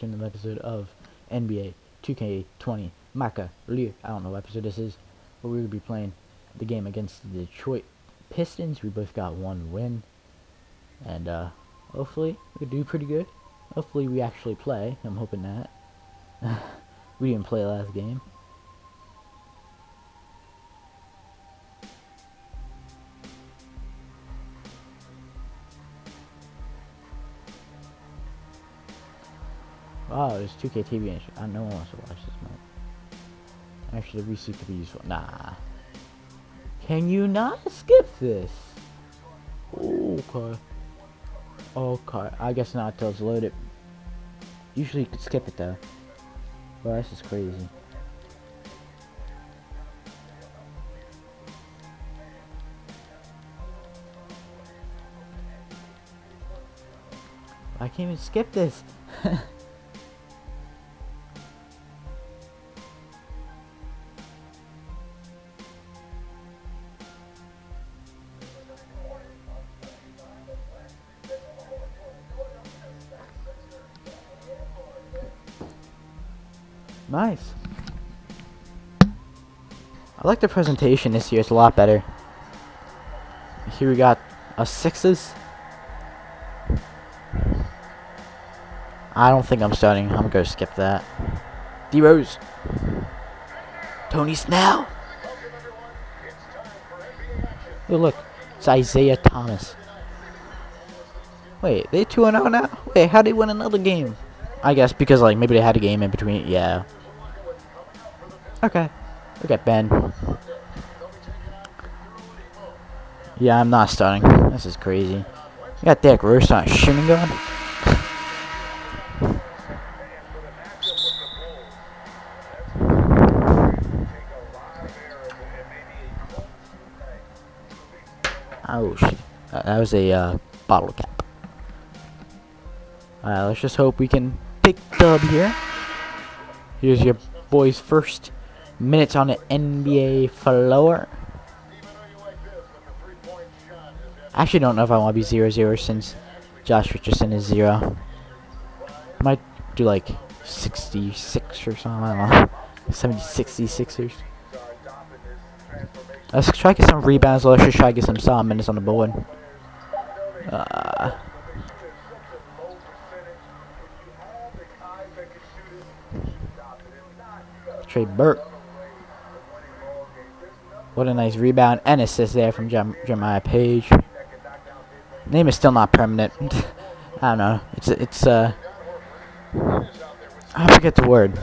to another episode of NBA 2K20 Maka Liu. I don't know what episode this is, but we're going to be playing the game against the Detroit Pistons. We both got one win, and uh, hopefully we do pretty good. Hopefully we actually play. I'm hoping that. we didn't play last game. Wow, there's 2K TV and I no one wants to watch this man. Actually, VC could be useful. Nah. Can you not skip this? Okay. Okay. I guess not until it's loaded. Usually you could skip it though. This is crazy. I can't even skip this. Nice. I like the presentation this year. It's a lot better. Here we got a sixes. I don't think I'm starting. I'm gonna skip that. D Rose. Tony Snell. Oh look, it's Isaiah Thomas. Wait, they 2 0 now? Wait, how did they win another game? I guess because like maybe they had a game in between. Yeah. Okay. Look at Ben. Yeah, I'm not starting. This is crazy. You got Derrick Rose on a shooting gun. Oh that was a uh, bottle cap. Alright, let's just hope we can pick dub here. Here's your boy's first minutes on the NBA floor. I actually don't know if I want to be 0 0 since Josh Richardson is 0. I Might do like 66 or something. I don't know. 70 66ers. Let's try to get some rebounds. Let's just try to get some solid minutes on the board. Uh, Trey Burke. What a nice rebound and assist there from Jem Jeremiah Page. Name is still not permanent. I don't know. It's it's uh I forget the word.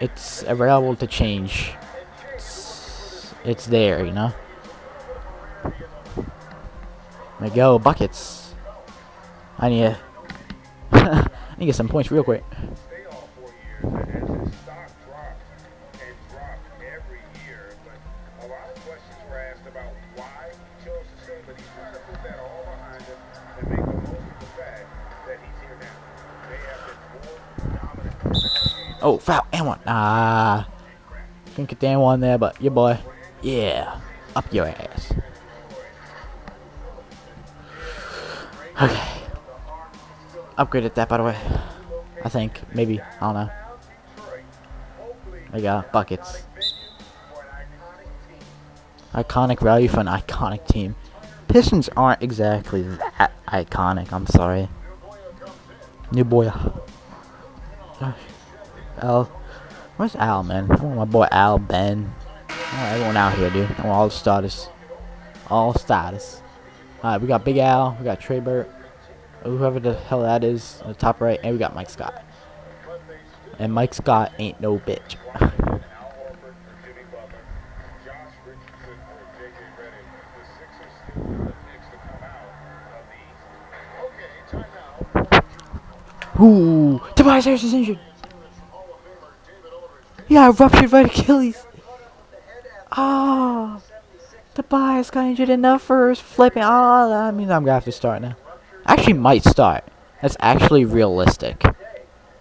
It's available to change. It's, it's there, you know. There we go, buckets. I need I need to get some points real quick. Oh, foul, and one. Ah. Couldn't get that one there, but your boy. Yeah. Up your ass. Okay. Upgraded that, by the way. I think. Maybe. I don't know. There got. Buckets. Iconic value for an iconic team. Pistons aren't exactly that iconic. I'm sorry. New boy. Gosh. Al. Where's Al, man? I want my boy Al, Ben. Everyone out here, dude. I want all the status. All status. Alright, we got Big Al. We got Trey Burke. Whoever the hell that is on the top right. And we got Mike Scott. And Mike Scott ain't no bitch. Ooh, Tobias Harris is injured. Yeah, ruptured right Achilles. Ah, oh, Tobias got injured enough the first flipping. Ah, oh, that means I'm gonna have to start now. Actually, might start. That's actually realistic.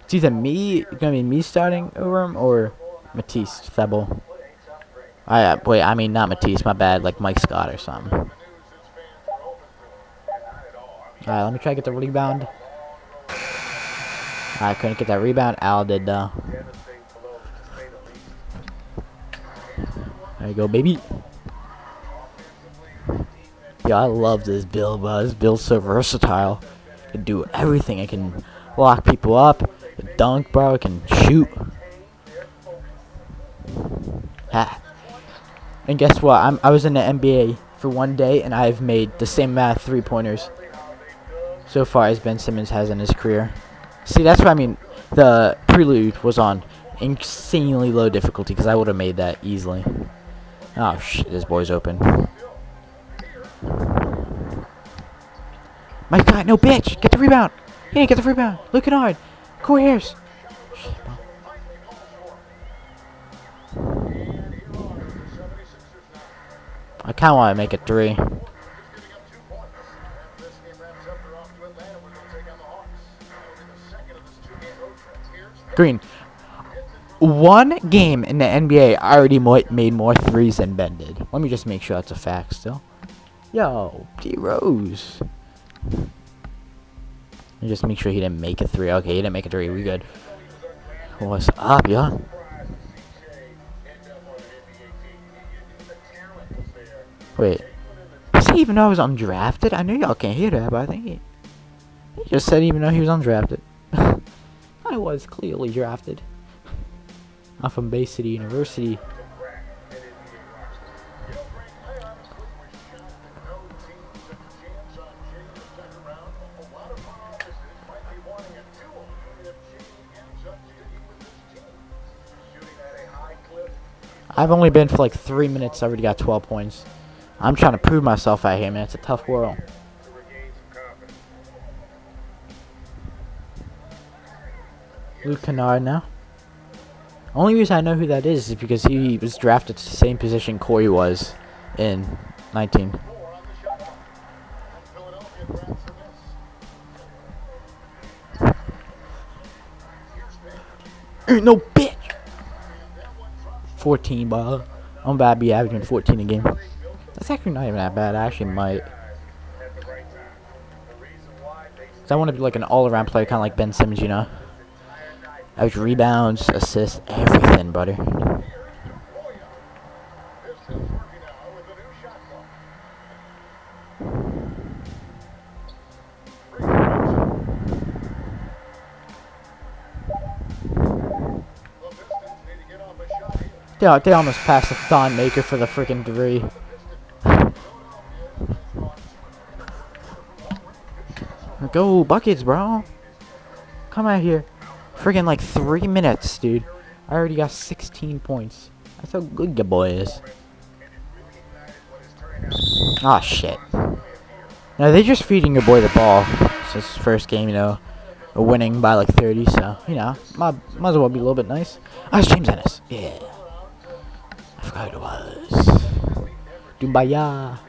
It's either me, gonna be me starting over him, or Matisse Thybulle. I uh, wait, I mean not Matisse. My bad. Like Mike Scott or something. Alright, let me try to get the rebound. I couldn't get that rebound. Al did though. There you go, baby. Yeah, I love this build, bro. This build's so versatile. It can do everything. I can lock people up, dunk, bro. It can shoot. Ha. And guess what? I'm, I was in the NBA for one day, and I've made the same amount of three-pointers so far as Ben Simmons has in his career. See, that's what I mean. The prelude was on insanely low difficulty because I would have made that easily. Oh shit, this boy's open. My God, no bitch! Get the rebound! Hey, get the rebound! Look at hard! Corey Harris! I kinda wanna make it three. Green. One game in the NBA I already made more threes than Ben did. Let me just make sure that's a fact still. Yo, D Rose. Just make sure he didn't make a three. Okay, he didn't make a three. We good. What's up, y'all? Wait. Does he even know I was undrafted? I know y'all can't hear that, but I think he, he just said even though he was undrafted. I was clearly drafted. I'm from Bay City University. I've only been for like three minutes. I already got 12 points. I'm trying to prove myself out here, man. It's a tough world. Luke Kennard now. Only reason I know who that is is because he was drafted to the same position Corey was in 19. Ain't no bitch. 14, bro. I'm about to be averaging 14 a game. That's actually not even that bad. I actually might. Cause I want to be like an all-around player, kind of like Ben Simmons, you know. Average rebounds, assists, everything, buddy. Yeah, they almost passed the Thon Maker for the freaking three. Go buckets, bro. Come out here. Friggin' like three minutes, dude. I already got 16 points. That's how good your boy is. Ah, oh, shit. Now, they're just feeding your boy the ball. It's his first game, you know. Winning by like 30, so, you know. Might, might as well be a little bit nice. Ah, it's James Ennis. Yeah. I forgot who it was. Dubaya.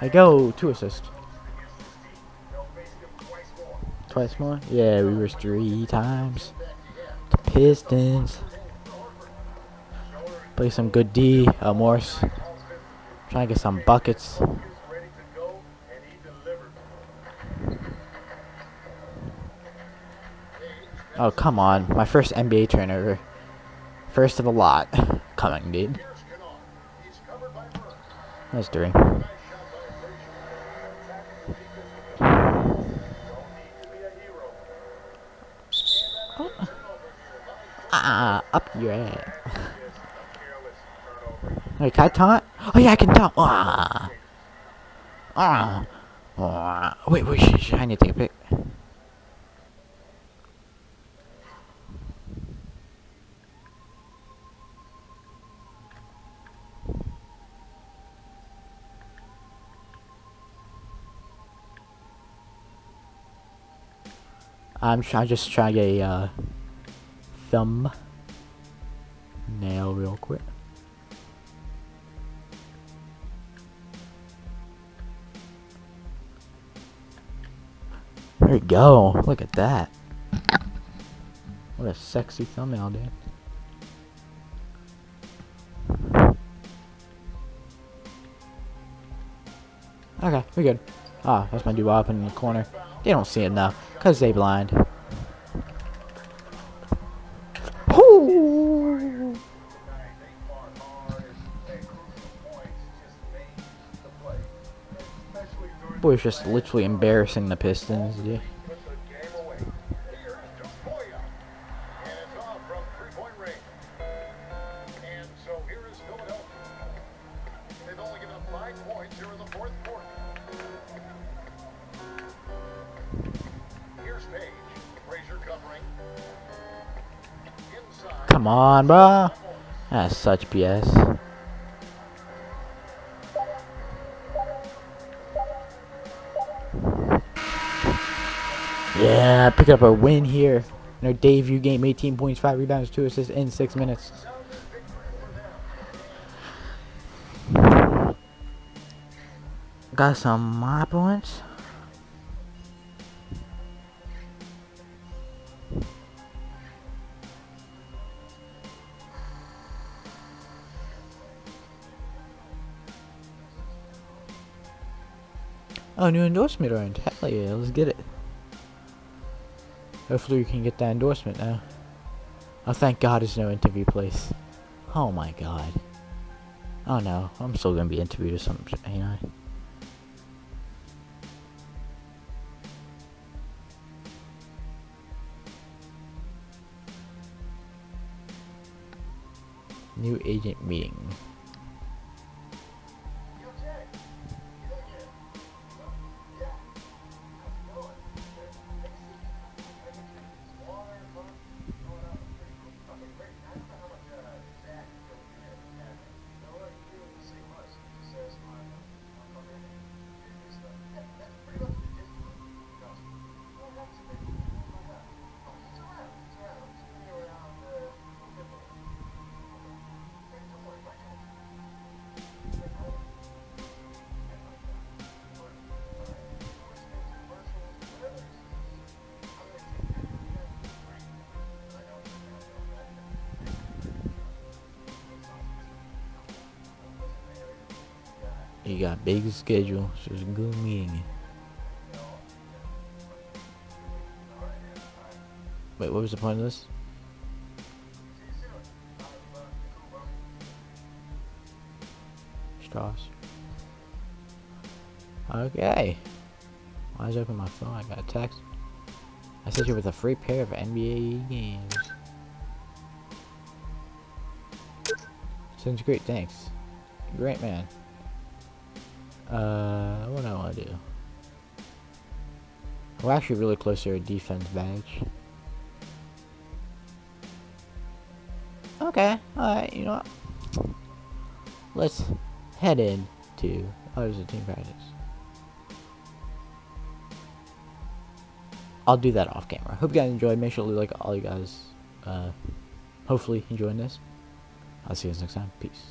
I go, two assists. Twice more? Yeah, we were three times. The Pistons. Play some good D, uh, Morris. Trying to get some buckets. Oh, come on. My first NBA turnover. First of a lot. Coming, dude. That's three. Ah, up your ass. Wait, can I taunt? Oh yeah, I can taunt. Ah. Ah. ah. Wait, wait, sh sh I need to take a pic. I'm, just trying to get a uh, thumb nail real quick. There we go. Look at that. What a sexy thumbnail, dude. Okay, we're good. Ah, that's my dude up in the corner. They don't see it now, because they blind. Boy's just literally embarrassing the Pistons, dude. Come on, bro. That's such BS. Yeah, pick up a win here. You know, Dave, you game 18 points, 5 rebounds, 2 assists in 6 minutes. Got some my points. Oh, new endorsement earned. Hell yeah, let's get it. Hopefully we can get that endorsement now. Oh, thank God there's no interview place. Oh my God. Oh no, I'm still gonna be interviewed or something, ain't I? New agent meeting. You got big schedule, so it's a good meeting. Wait, what was the point of this? Strauss. Okay. Why is open my phone? I got a text. I sent you with a free pair of NBA games. Sounds great, thanks. Great man. Uh, what do I want to do? We're actually really close to a defense badge. Okay, alright, you know what? Let's head in to... Oh, there's a team practice. I'll do that off camera. Hope you guys enjoyed. Make sure to like all you guys, uh, hopefully enjoying this. I'll see you guys next time. Peace.